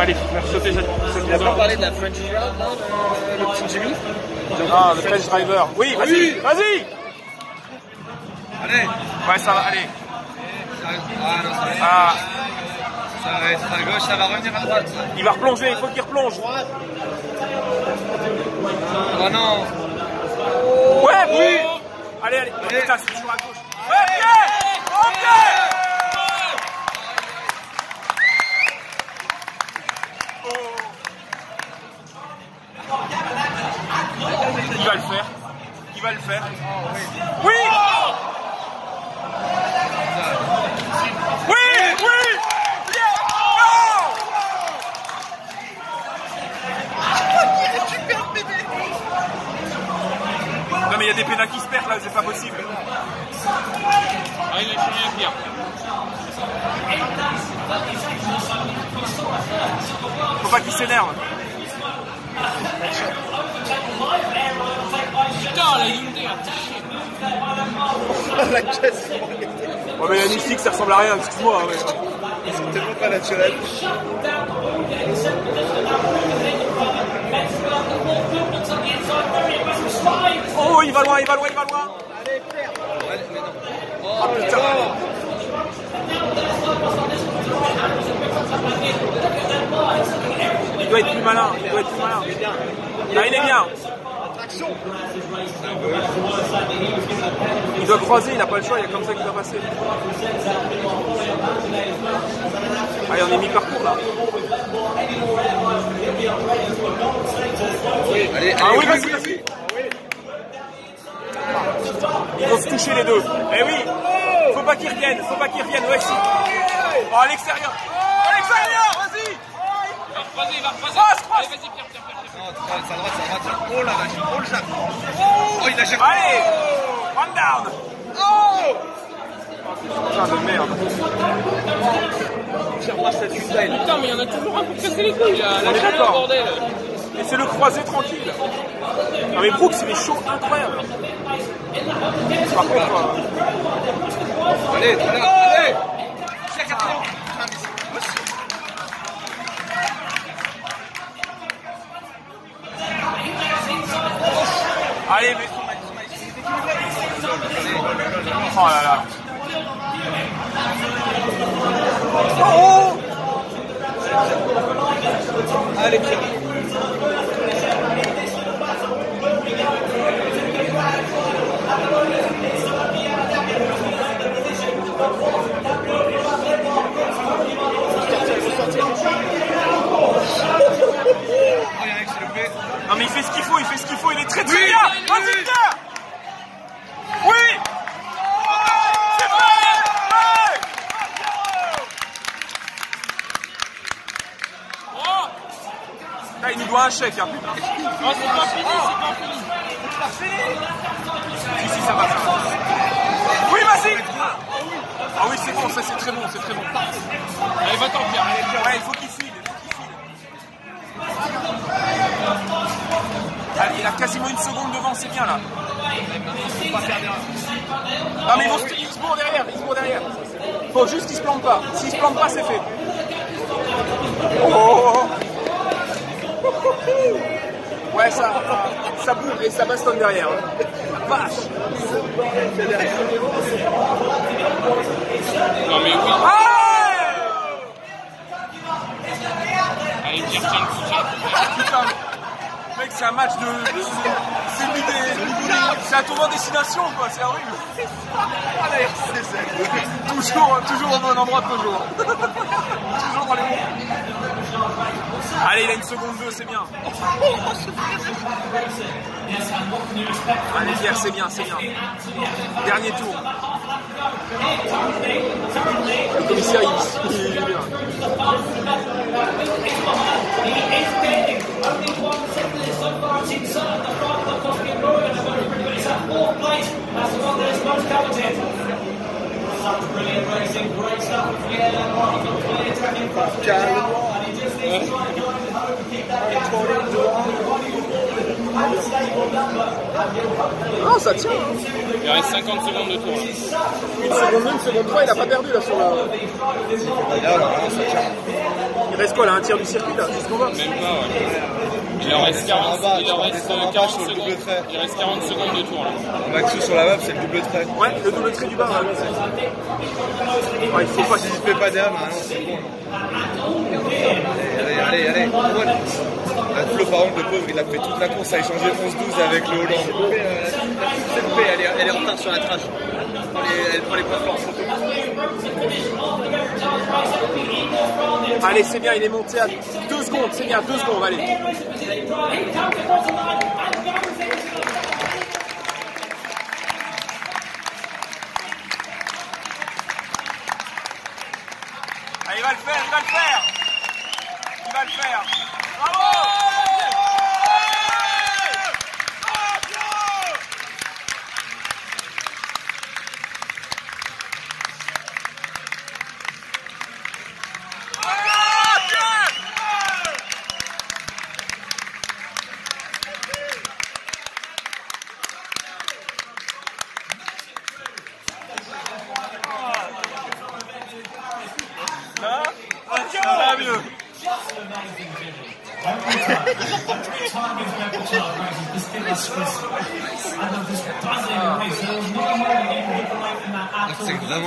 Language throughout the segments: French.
Allez, faire sauter cette, On va maison. parler de la French Crowd, là, le, petit Jimmy Ah, le French Driver. Oui, vas-y, Oui. vas-y Allez Ouais, ça va, allez. Ah non, ça va, Ah, ça va être à gauche, ça va revenir à droite. ça. il va replonger, il faut qu'il replonge. Oh non Ouais, oui Allez, allez. Oh, Allez. putain, c'est toujours à gauche. Ouais, bien Ok Il va le faire. Le faire. Oui Oui Oui Bien Non Non mais il y a des pénals qui se perdent là, c'est pas possible. Ah, il a rien à dire. Faut pas qu'il s'énerve. Putain, la Hyundai. La caisse, Ouais mais la mystique ça ressemble à rien, excuse-moi. ouais. c'est tellement pas naturel. Oh il va loin, il va loin, il va loin mais. Oh putain Il doit être plus malin, il doit être plus malin. Là il est bien. Il doit croiser, il n'a pas le choix, il y a comme ça qu'il doit passer. Allez on est mi-parcours là. Allez, Ah oui, vas-y, vas-y. Ils vont se toucher les deux. Eh oui Faut pas qu'ils reviennent, faut pas qu'ils reviennent, ouais si. Oh, à l'extérieur À l'extérieur, vas-y Il va recroiser, il va recroiser. Croise, croise. Allez, vas-y, Pierre, Pierre, Pierre. Oh la vache, oh le jappe. Oh, il a jappé. Allez One down Oh Putain de merde. Tire-moi cette là. Putain, mais il y en a toujours un pour casser les couilles, là. La chaleur, bordel. Et c'est le croisé tranquille. Non mais Brooks il est chaud incroyable. Par contre, euh, Allez, allez mais... Oh là là. Oh Allez, Pierre. Hein. Oh. Si si ça va. Oui vas-y Ah oui c'est bon, ça c'est très bon, c'est très bon. Allez, va-t'en, Pierre. Il faut qu'il file, il faut qu'il file. Il a quasiment une seconde devant, c'est bien là. Non mais vont se, bourrent derrière, ils se bourrent derrière. Faut juste qu'ils se plantent pas. S'ils se plantent pas, c'est fait. Oh Ouais, ça, ça bourre et ça bastonne derrière. La vache Non, mais oui. Ouais Allez, le coup. Putain, mec, c'est un match de. C'est une idée. C'est un tournoi destination, quoi, c'est horrible. Ah, la RCZ. Toujours, toujours au bon endroit, toujours. toujours dans les bons. Allez, il a une seconde 2, c'est bien. Allez, Pierre, c'est bien, c'est bien. Dernier tour. Le commissaire, il, il est bien. Calme. Non, ça tient. hein. Il reste 50 secondes de tour. Une seconde, une seconde, trois, il a pas perdu là sur la. Il reste quoi là, un tir du circuit là C'est ce qu'on voit. Même pas, ouais. Il en reste 40, bas, il en reste 40 sur le double trait. Il reste 40 secondes de tour là. Maxou sur la map, c'est le double trait. Ouais, le double trait du bar là. Ouais, il faut pas. Si tu fais pas derrière, maintenant, hein, c'est bon. là. Allez, allez, Flo, par contre, le pauvre, il a fait toute la course à échanger 11-12 avec le Hollande. C'est coupé, elle est, elle est en retard sur la trash. Elle prend les, points forts. Allez, c'est bien, il est monté à 2 secondes, c'est bien, 2 secondes, allez.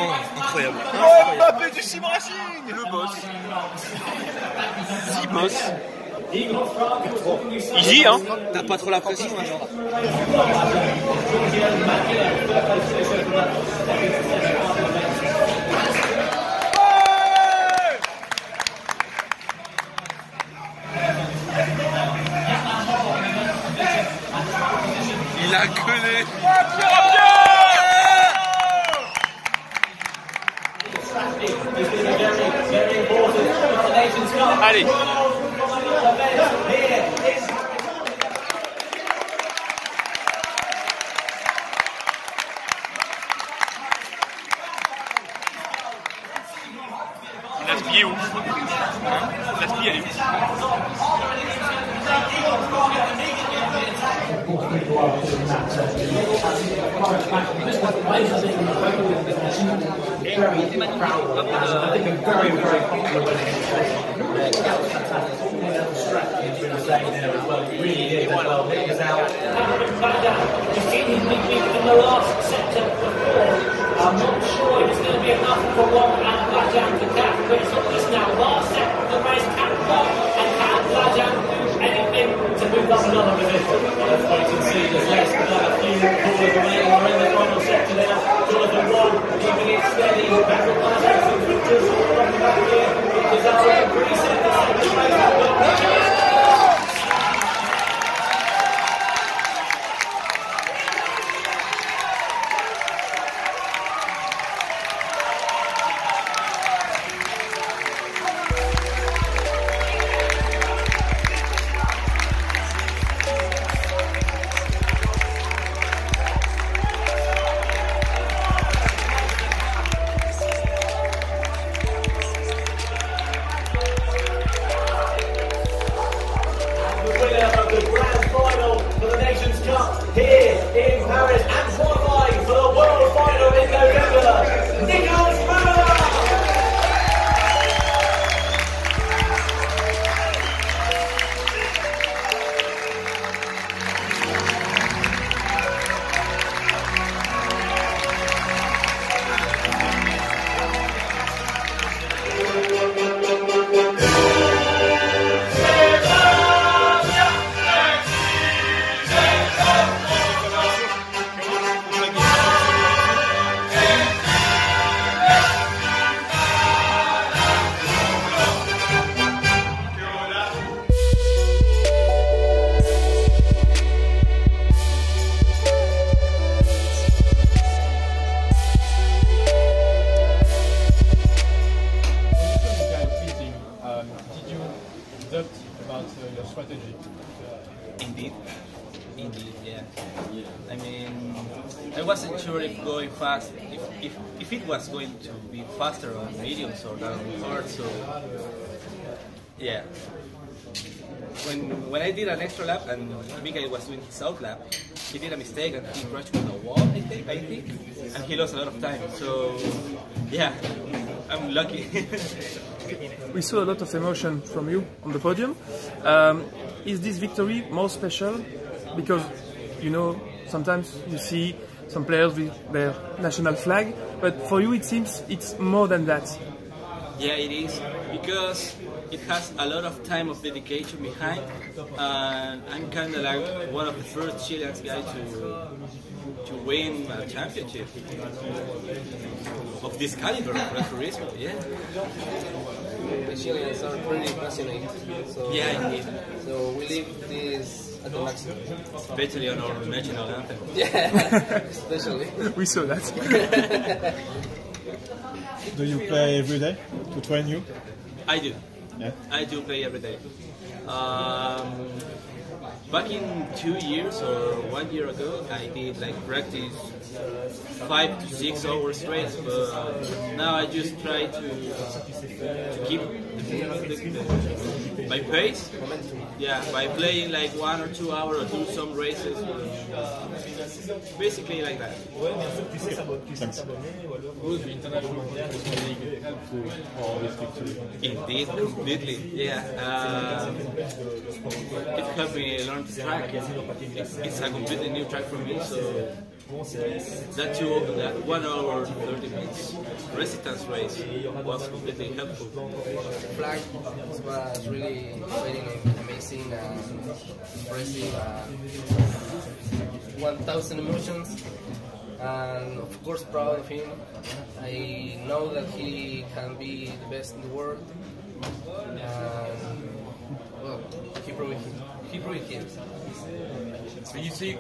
Vraiment incroyable. Mbappé du Sim Racing Le boss. Si boss. Easy, hein T'as pas trop la pression, hein, genre. Il a collé. has been a very, very important for the nation's cup. Eddie. talk to people rather that. So, very proud of that. I think a very, very popular winning strategy has as well. Really is. Well, it is out. It's getting people in the last sector before. I'm not sure it's going to be enough for one and Blackjack strategy? Uh, Indeed. Indeed, yeah. I mean, I wasn't sure if going fast, if, if, if it was going to be faster on mediums or down hard, so yeah. When when I did an extra lap and Miguel was doing his out lap, he did a mistake and he crashed with a wall, I think, I think, and he lost a lot of time. So, yeah, I'm lucky. We saw a lot of emotion from you on the podium. Um, is this victory more special because you know sometimes you see some players with their national flag, but for you it seems it's more than that. Yeah, it is because it has a lot of time of dedication behind, and I'm kind of like one of the first Chilean guys to to win a championship of this caliber of refereeism. Yeah, The Chileans are pretty passionate, so yeah, indeed. so we leave this at the maximum. Especially on our national anthem. Yeah, especially. We saw that. Do you play every day to train you? I do. Yeah. I do play every day. Um, back in two years or one year ago, I did like practice five to six hours straight. But now I just try to, to keep the, the, my pace. Yeah, by playing like one or two hours or do some races. Basically like that. Would the international Football League helpful for this victory? Indeed, completely. Yeah. Um, it helped me learn to track. It's, it's a completely new track for me, so that two, that one hour thirty minutes resistance race was completely helpful. flag was really very amazing and impressive. Uh, and 1,000 emotions, and of course proud of him. I know that he can be the best in the world, and well, he proved it. He proved it. So you see, you,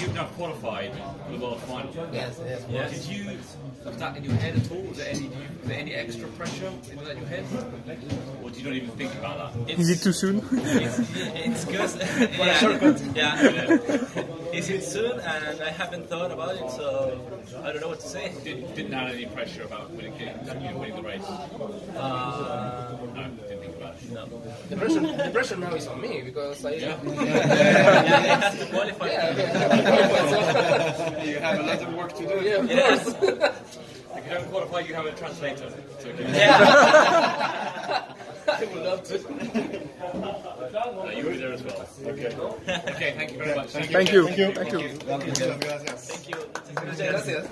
you've now qualified for the world final. Yes, yes. Yeah. Did you was that in your head at all? Was there any was there any extra pressure in that your head, or do you not even think about that? Is it too soon? It's, it's because yeah, yeah. Is it soon? And I haven't thought about it, so I don't know what to say. Didn't, didn't have any pressure about winning, you know, winning the race. Uh, No, didn't think about it. no. The pressure, the pressure now is on me because I. Yeah. Yeah, it qualify. Yeah, You have a lot of work to do. yeah, of Yes. If you don't qualify, you have a translator. So Yeah. I would love to. uh, you'll be there as well. Okay. Okay. Thank you very much. Thank Thank you. Thank you. Thank you. Muchas gracias.